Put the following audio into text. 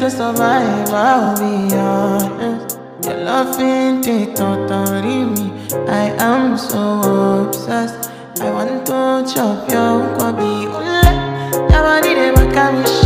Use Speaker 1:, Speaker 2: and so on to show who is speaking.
Speaker 1: to survive, I'll be honest. Your love ain't it totally me. I am so obsessed. I want to chop your kwabi. Ule, your body they make me.